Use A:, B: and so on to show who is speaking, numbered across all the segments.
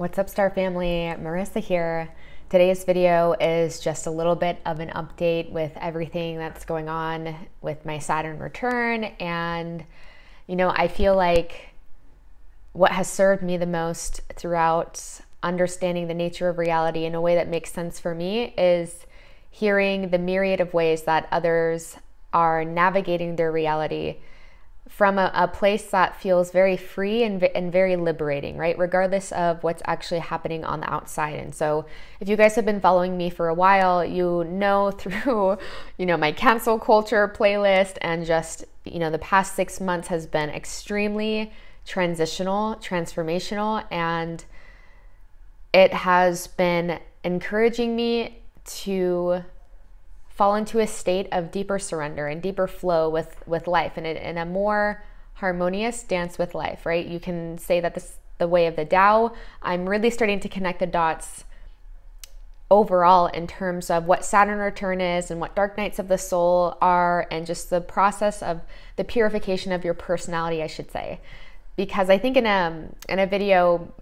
A: What's up, Star Family? Marissa here. Today's video is just a little bit of an update with everything that's going on with my Saturn return. And, you know, I feel like what has served me the most throughout understanding the nature of reality in a way that makes sense for me is hearing the myriad of ways that others are navigating their reality from a, a, place that feels very free and, and very liberating, right? Regardless of what's actually happening on the outside. And so, if you guys have been following me for a while, you know through, you know, my cancel culture playlist and just, you know, the past six months has been extremely transitional, transformational, and it has been encouraging me to fall into a state of deeper surrender and deeper flow with with life and in a more harmonious dance with life right? You can say that this the way of the Tao i'm really starting to connect the dots overall in terms of what saturn return is and what dark nights of the soul are and just the process of the purification of your personality i should say. Because i think in a in a video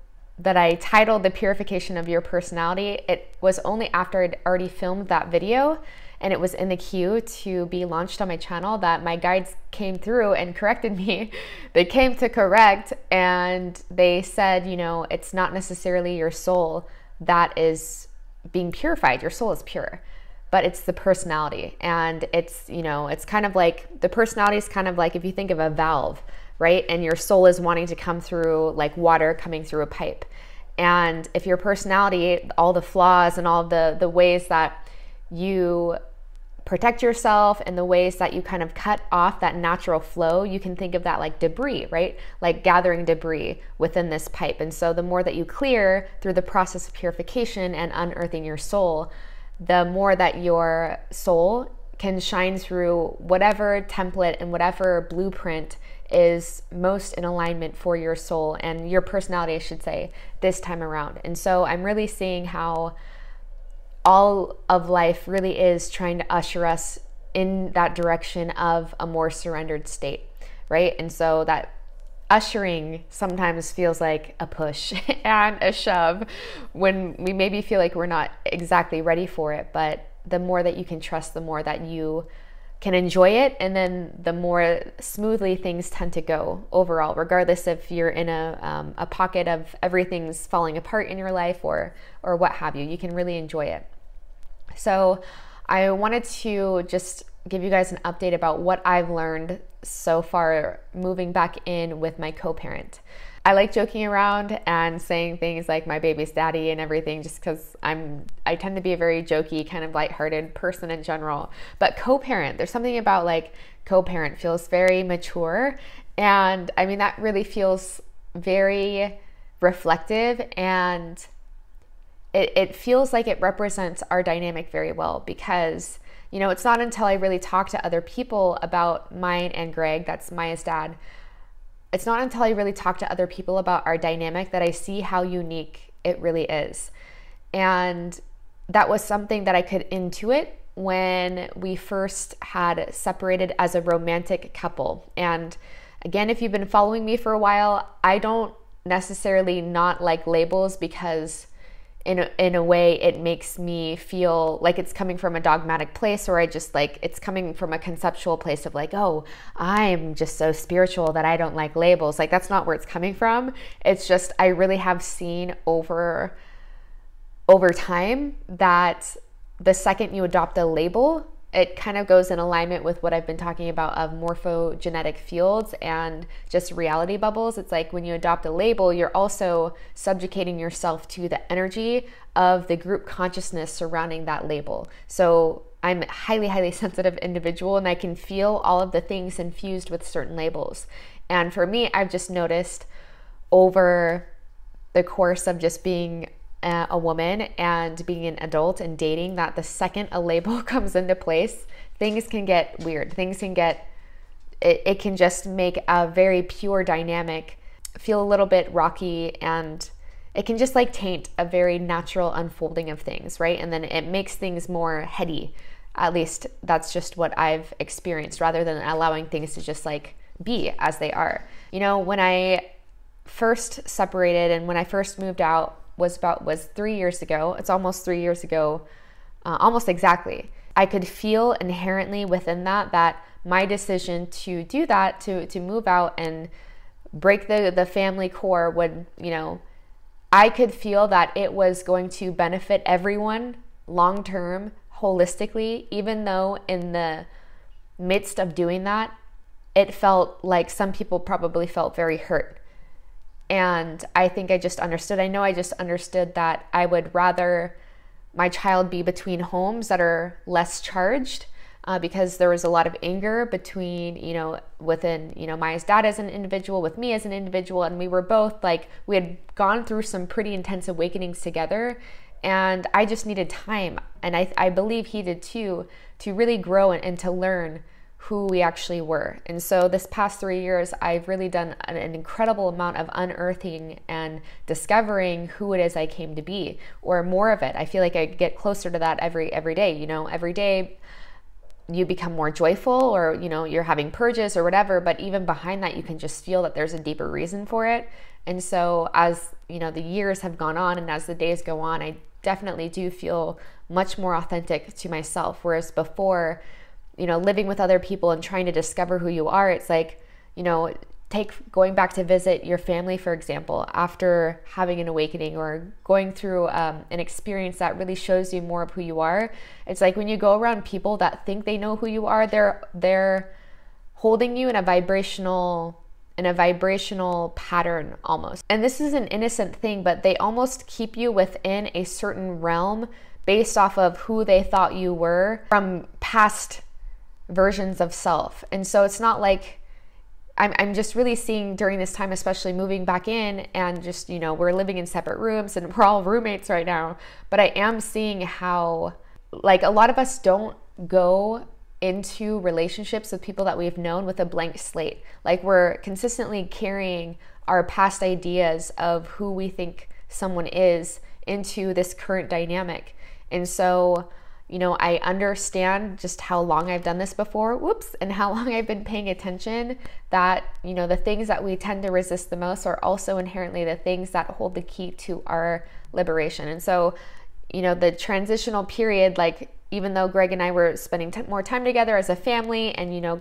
A: that I titled The Purification of Your Personality, it was only after I'd already filmed that video and it was in the queue to be launched on my channel that my guides came through and corrected me. they came to correct and they said, you know, it's not necessarily your soul that is being purified. Your soul is pure, but it's the personality. And it's, you know, it's kind of like the personality is kind of like if you think of a valve, right? And your soul is wanting to come through like water coming through a pipe. And if your personality, all the flaws and all the the ways that you protect yourself and the ways that you kind of cut off that natural flow, you can think of that like debris, right? Like gathering debris within this pipe. And so the more that you clear through the process of purification and unearthing your soul, the more that your soul can shine through whatever template and whatever blueprint is most in alignment for your soul and your personality, I should say, this time around. And so I'm really seeing how all of life really is trying to usher us in that direction of a more surrendered state, right? And so that ushering sometimes feels like a push and a shove when we maybe feel like we're not exactly ready for it. But the more that you can trust, the more that you can enjoy it, and then the more smoothly things tend to go overall, regardless if you're in a, um, a pocket of everything's falling apart in your life or or what have you. You can really enjoy it. So I wanted to just give you guys an update about what I've learned so far moving back in with my co parent. I like joking around and saying things like my baby's daddy and everything just because I'm I tend to be a very jokey, kind of lighthearted person in general. But co-parent, there's something about like co-parent feels very mature. And I mean that really feels very reflective and it, it feels like it represents our dynamic very well because you know it's not until i really talk to other people about mine and greg that's maya's dad it's not until i really talk to other people about our dynamic that i see how unique it really is. And that was something that i could intuit when we first had separated as a romantic couple. And again if you've been following me for a while i don't necessarily not like labels because in a, in a way it makes me feel like it's coming from a dogmatic place or I just like it's coming from a conceptual place of like oh I'm just so spiritual that I don't like labels. Like that's not where it's coming from. It's just I really have seen over over time that the second you adopt a label it kind of goes in alignment with what I've been talking about of morphogenetic fields and just reality bubbles. It's like when you adopt a label, you're also subjugating yourself to the energy of the group consciousness surrounding that label. So I'm a highly, highly sensitive individual and I can feel all of the things infused with certain labels. And for me, I've just noticed over the course of just being Uh, a woman and being an adult and dating that the second a label comes into place, things can get weird. Things can get, it, it can just make a very pure dynamic feel a little bit rocky and it can just like taint a very natural unfolding of things, right? And then it makes things more heady. At least that's just what I've experienced rather than allowing things to just like be as they are. You know, when I first separated and when I first moved out was about was three years ago. It's almost three years ago, uh, almost exactly. I could feel inherently within that that my decision to do that to to move out and break the the family core would you know I could feel that it was going to benefit everyone long term holistically even though in the midst of doing that it felt like some people probably felt very hurt and I think I just understood I know I just understood that I would rather my child be between homes that are less charged uh, because there was a lot of anger between, you know, within, you know, Maya's dad as an individual, with me as an individual. And we were both like, we had gone through some pretty intense awakenings together. And I just needed time. And I, I believe he did too, to really grow and, and to learn who we actually were. And so this past three years, I've really done an, an, incredible amount of unearthing and discovering who it is I came to be, or more of it. I feel like I get closer to that every every day. You know, every day you become more joyful or you know you're having purges or whatever but even behind that you can just feel that there's a deeper reason for it and so as you know the years have gone on and as the days go on i definitely do feel much more authentic to myself whereas before you know living with other people and trying to discover who you are it's like you know take going back to visit your family, for example, after having an awakening or going through um, an experience that really shows you more of who you are. It's like when you go around people that think they know who you are, they're they're holding you in a vibrational in a vibrational pattern almost. And this is an innocent thing, but they almost keep you within a certain realm based off of who they thought you were from past versions of self. And so it's not like I'm, I'm just really seeing during this time, especially moving back in and just, you know, we're living in separate rooms and we're all roommates right now. But I am seeing how, like, a lot of us don't go into relationships with people that we've known with a blank slate. Like, we're consistently carrying our past ideas of who we think someone is into this current dynamic. And so, you know, I understand just how long I've done this before, whoops, and how long I've been paying attention that, you know, the things that we tend to resist the most are also inherently the things that hold the key to our liberation. And so, you know, the transitional period, like, even though Greg and I were spending more time together as a family and, you know,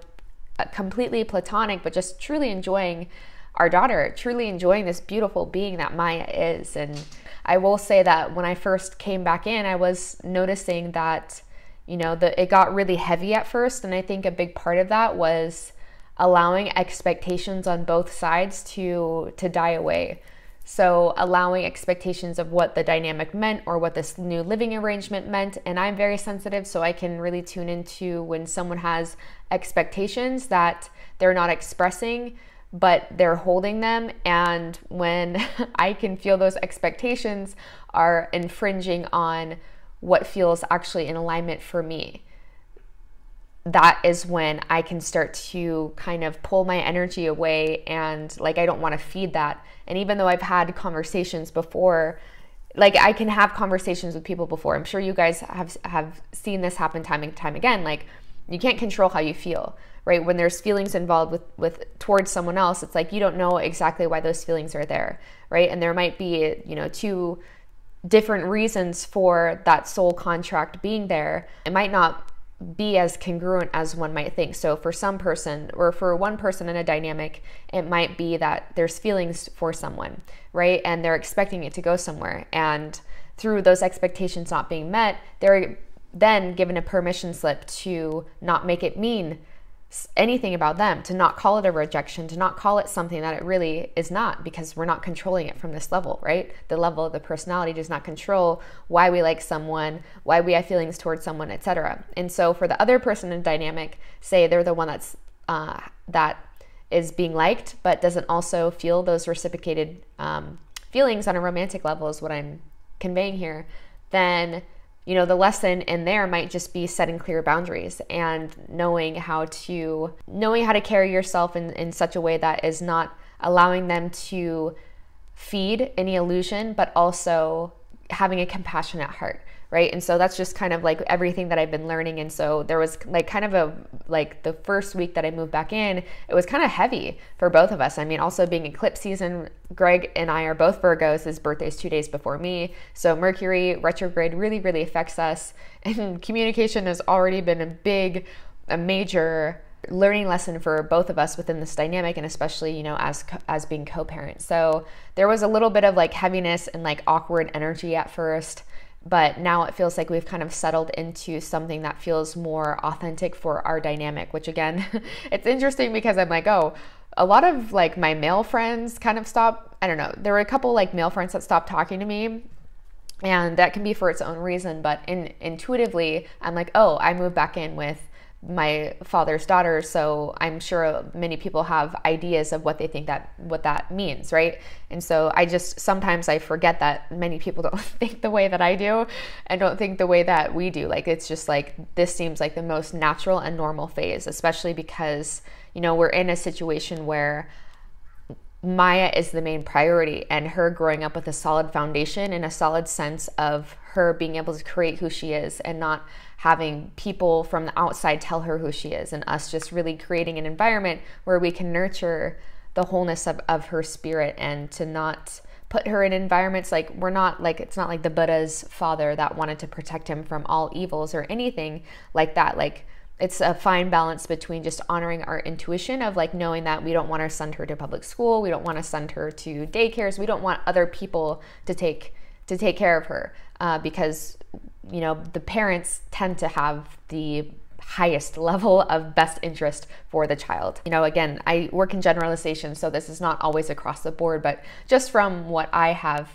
A: uh, completely platonic, but just truly enjoying our daughter, truly enjoying this beautiful being that Maya is. And, I will say that when I first came back in, I was noticing that, you know, the, it got really heavy at first. And I think a big part of that was allowing expectations on both sides to, to die away. So, allowing expectations of what the dynamic meant or what this new living arrangement meant. And I'm very sensitive, so I can really tune into when someone has expectations that they're not expressing but they're holding them. And when I can feel those expectations are infringing on what feels actually in alignment for me, that is when I can start to kind of pull my energy away and like I don't want to feed that. And even though I've had conversations before, like I can have conversations with people before. I'm sure you guys have have seen this happen time and time again. Like you can't control how you feel right when there's feelings involved with with towards someone else it's like you don't know exactly why those feelings are there right and there might be you know two different reasons for that soul contract being there it might not be as congruent as one might think. So, for some person, or for one person in a dynamic, it might be that there's feelings for someone, right? And they're expecting it to go somewhere. And through those expectations not being met, they're then given a permission slip to not make it mean anything about them, to not call it a rejection, to not call it something that it really is not, because we're not controlling it from this level, right? The level of the personality does not control why we like someone, why we have feelings towards someone, etc. And so for the other person in dynamic, say they're the one that's uh, that is being liked, but doesn't also feel those reciprocated um, feelings on a romantic level, is what I'm conveying here. Then you know, the lesson in there might just be setting clear boundaries and knowing how to knowing how to carry yourself in, in such a way that is not allowing them to feed any illusion, but also having a compassionate heart right? And so that's just kind of like everything that i've been learning. And so there was like kind of a like the first week that i moved back in it was kind of heavy for both of us. I mean also being eclipse season greg and i are both virgos his birthday's two days before me. So mercury retrograde really really affects us and communication has already been a big a major learning lesson for both of us within this dynamic and especially you know as as being co-parents. So there was a little bit of like heaviness and like awkward energy at first but now it feels like we've kind of settled into something that feels more authentic for our dynamic which again it's interesting because i'm like oh a lot of like my male friends kind of stop i don't know there were a couple like male friends that stopped talking to me and that can be for its own reason but in, intuitively i'm like oh i moved back in with my father's daughter so i'm sure many people have ideas of what they think that what that means right? And so i just sometimes i forget that many people don't think the way that i do and don't think the way that we do. Like it's just like this seems like the most natural and normal phase especially because you know we're in a situation where Maya is the main priority, and her growing up with a solid foundation and a solid sense of her being able to create who she is and not having people from the outside tell her who she is, and us just really creating an environment where we can nurture the wholeness of, of her spirit and to not put her in environments like we're not like it's not like the Buddha's father that wanted to protect him from all evils or anything like that. Like it's a fine balance between just honoring our intuition of like knowing that we don't want to send her to public school, we don't want to send her to daycares, we don't want other people to take to take care of her uh, because you know the parents tend to have the highest level of best interest for the child. You know, again, I work in generalization, so this is not always across the board, but just from what I have,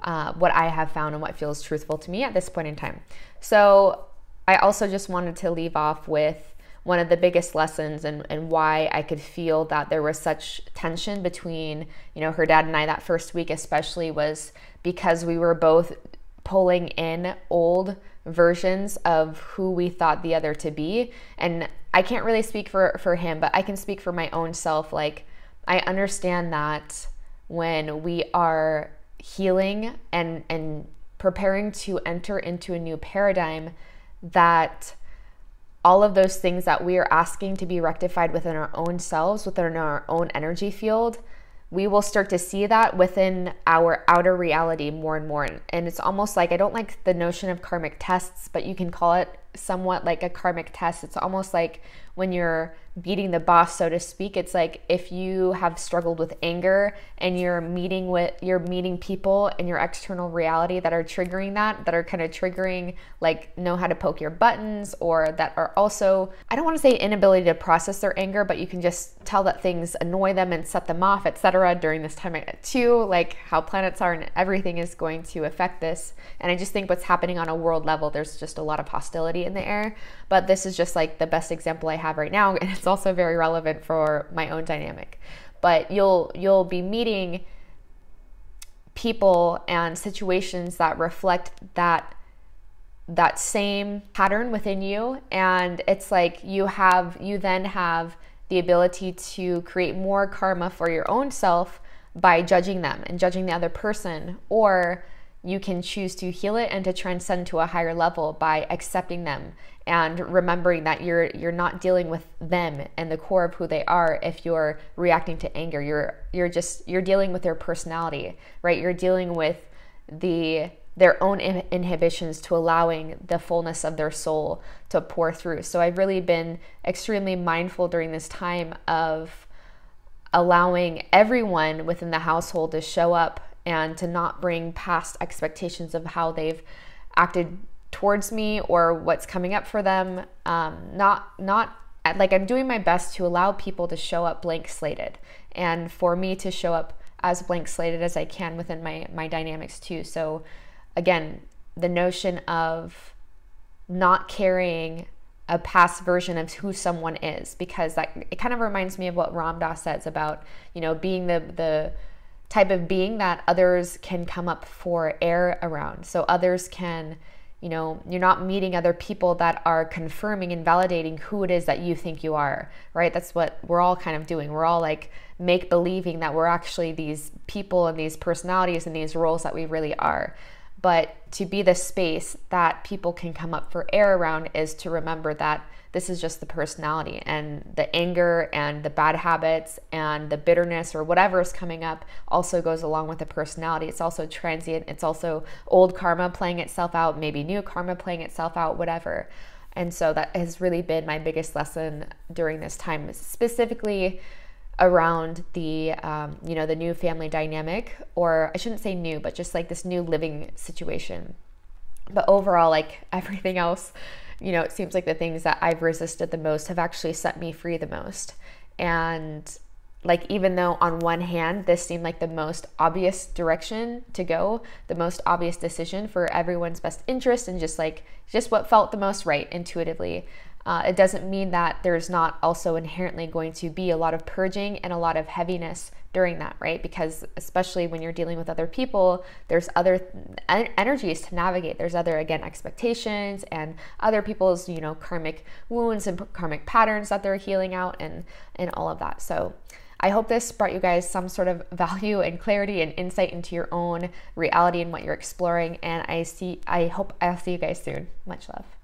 A: uh, what I have found and what feels truthful to me at this point in time. So I also just wanted to leave off with one of the biggest lessons and, and why I could feel that there was such tension between, you know, her dad and I that first week, especially was because we were both pulling in old versions of who we thought the other to be. And I can't really speak for, for him, but I can speak for my own self. Like, I understand that when we are healing and, and preparing to enter into a new paradigm, that all of those things that we are asking to be rectified within our own selves, within our own energy field, we will start to see that within our outer reality more and more. And it's almost like I don't like the notion of karmic tests, but you can call it somewhat like a karmic test. It's almost like when you're beating the boss so to speak it's like if you have struggled with anger and you're meeting with you're meeting people in your external reality that are triggering that that are kind of triggering like know how to poke your buttons or that are also i don't want to say inability to process their anger but you can just tell that things annoy them and set them off etc during this time uh, too like how planets are and everything is going to affect this and i just think what's happening on a world level there's just a lot of hostility in the air but this is just like the best example i have right now and it's also very relevant for my own dynamic. But you'll you'll be meeting people and situations that reflect that that same pattern within you and it's like you have you then have the ability to create more karma for your own self by judging them and judging the other person or you can choose to heal it and to transcend to a higher level by accepting them and remembering that you're you're not dealing with them and the core of who they are if you're reacting to anger. You're you're just you're dealing with their personality right? You're dealing with the their own inhibitions to allowing the fullness of their soul to pour through. So i've really been extremely mindful during this time of allowing everyone within the household to show up and to not bring past expectations of how they've acted towards me or what's coming up for them. Um, not not like I'm doing my best to allow people to show up blank slated, and for me to show up as blank slated as I can within my my dynamics too. So again, the notion of not carrying a past version of who someone is because that it kind of reminds me of what Ram Dass says about you know being the the type of being that others can come up for air around. So others can, you know, you're not meeting other people that are confirming and validating who it is that you think you are, right? That's what we're all kind of doing. We're all like make believing that we're actually these people and these personalities and these roles that we really are. But to be the space that people can come up for air around is to remember that this is just the personality and the anger and the bad habits and the bitterness or whatever is coming up also goes along with the personality. It's also transient, it's also old karma playing itself out, maybe new karma playing itself out, whatever. And so that has really been my biggest lesson during this time, specifically around the um, you know the new family dynamic or i shouldn't say new but just like this new living situation but overall like everything else you know, it seems like the things that I've resisted the most have actually set me free the most. And like, even though on one hand, this seemed like the most obvious direction to go, the most obvious decision for everyone's best interest, and just like, just what felt the most right intuitively uh, it doesn't mean that there's not also inherently going to be a lot of purging and a lot of heaviness during that, right? Because especially when you're dealing with other people, there's other energies to navigate. There's other, again, expectations and other people's, you know, karmic wounds and karmic patterns that they're healing out and, and all of that. So, I hope this brought you guys some sort of value and clarity and insight into your own reality and what you're exploring. And I see, I hope I'll see you guys soon. Much love.